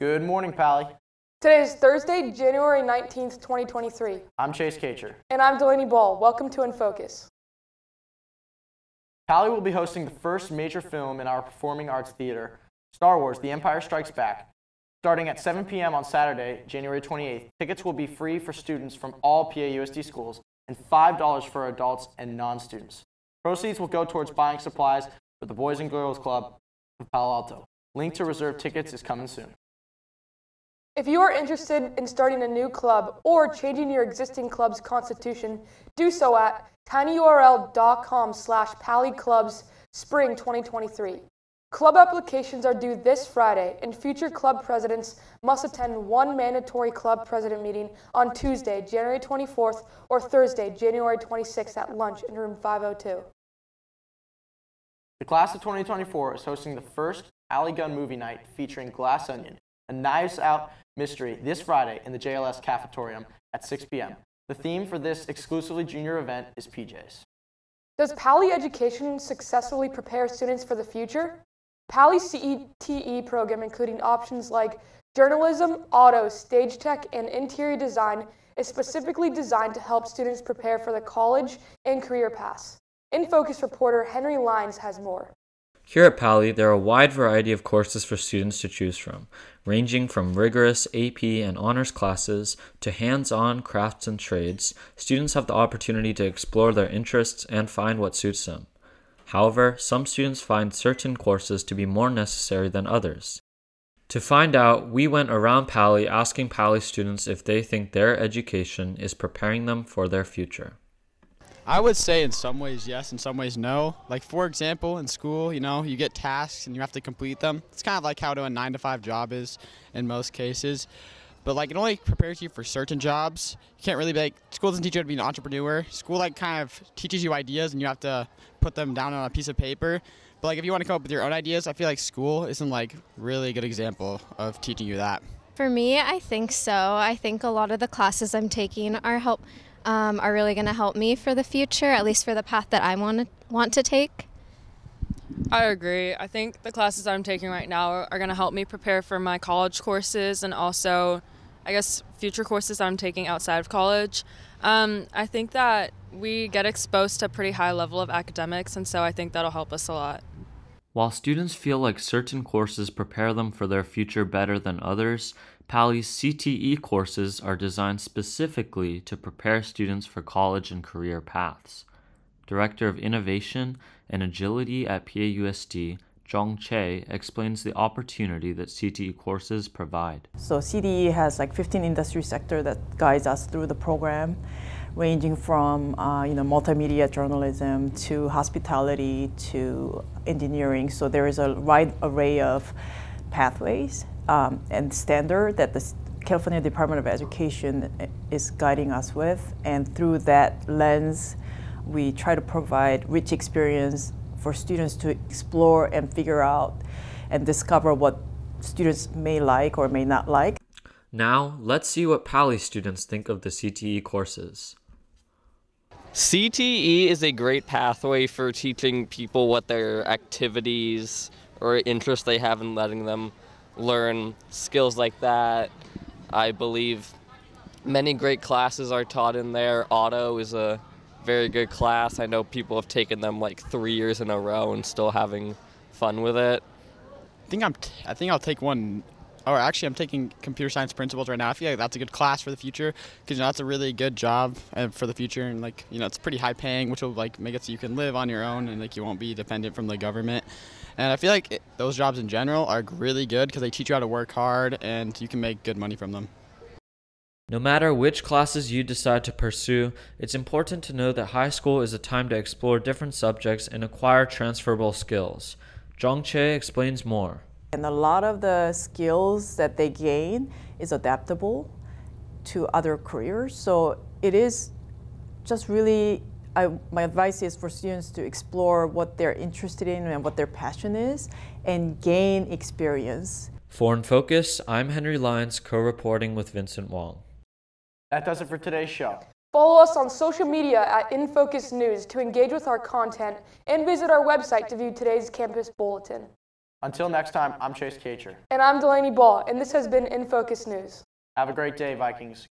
Good morning, Paly. Today is Thursday, January 19th, 2023. I'm Chase Kacher. And I'm Delaney Ball. Welcome to In Focus. Paly will be hosting the first major film in our performing arts theater, Star Wars The Empire Strikes Back. Starting at 7 p.m. on Saturday, January 28th, tickets will be free for students from all PAUSD schools and $5 for adults and non students. Proceeds will go towards buying supplies for the Boys and Girls Club of Palo Alto. Link to reserve tickets is coming soon. If you are interested in starting a new club or changing your existing club's constitution, do so at tinyurl.com slash palyclubs spring 2023. Club applications are due this Friday, and future club presidents must attend one mandatory club president meeting on Tuesday, January 24th, or Thursday, January 26th at lunch in room 502. The class of 2024 is hosting the first Alley Gun movie night featuring Glass Onion, a Knives Out mystery, this Friday in the JLS Cafetorium at 6 p.m. The theme for this exclusively junior event is PJs. Does Paly Education successfully prepare students for the future? Paly CTE program, including options like journalism, auto, stage tech, and interior design, is specifically designed to help students prepare for the college and career paths. In Focus reporter Henry Leins has more. Here at Paly, there are a wide variety of courses for students to choose from, ranging from rigorous AP and honors classes to hands on crafts and trades. Students have the opportunity to explore their interests and find what suits them. However, some students find certain courses to be more necessary than others. To find out, we went around Paly asking Paly students if they think their education is preparing them for their future. I would say in some ways yes, in some ways no. Like for example, in school, you know, you get tasks and you have to complete them. It's kind of like how to a 9 to 5 job is in most cases. But like it only prepares you for certain jobs. You can't really be like school doesn't teach you how to be an entrepreneur. School like kind of teaches you ideas and you have to put them down on a piece of paper. But like if you want to come up with your own ideas, I feel like school isn't like really a good example of teaching you that. For me, I think so. I think a lot of the classes I'm taking are help um, are really going to help me for the future, at least for the path that I want to want to take. I agree. I think the classes I'm taking right now are, are going to help me prepare for my college courses and also, I guess, future courses I'm taking outside of college. Um, I think that we get exposed to a pretty high level of academics, and so I think that'll help us a lot. While students feel like certain courses prepare them for their future better than others, Paly's CTE courses are designed specifically to prepare students for college and career paths. Director of Innovation and Agility at PAUSD, Zhong Che explains the opportunity that CTE courses provide. So CTE has like 15 industry sector that guides us through the program, ranging from uh, you know multimedia journalism to hospitality to engineering. So there is a wide array of pathways um, and standard that the California Department of Education is guiding us with, and through that lens, we try to provide rich experience for students to explore and figure out and discover what students may like or may not like. Now, let's see what Paly students think of the CTE courses. CTE is a great pathway for teaching people what their activities or interests they have in letting them learn skills like that. I believe many great classes are taught in there. Auto is a very good class. I know people have taken them like three years in a row and still having fun with it. I think I'm. T- I think I'll take one. Or actually, I'm taking computer science principles right now. I feel like that's a good class for the future because you know that's a really good job uh, for the future, and like you know it's pretty high paying, which will like make it so you can live on your own and like you won't be dependent from the government. And I feel like it, those jobs in general are really good because they teach you how to work hard and you can make good money from them. No matter which classes you decide to pursue, it's important to know that high school is a time to explore different subjects and acquire transferable skills. Zhang Che explains more. And a lot of the skills that they gain is adaptable to other careers. So it is just really, I, my advice is for students to explore what they're interested in and what their passion is and gain experience. For In Focus, I'm Henry Leins, co reporting with Vincent Wong. That does it for today's show. Follow us on social media at InFocus News to engage with our content and visit our website to view today's campus bulletin. Until next time, I'm Chase Kacher. And I'm Delaney Ball, and this has been In Focus News. Have a great day, Vikings.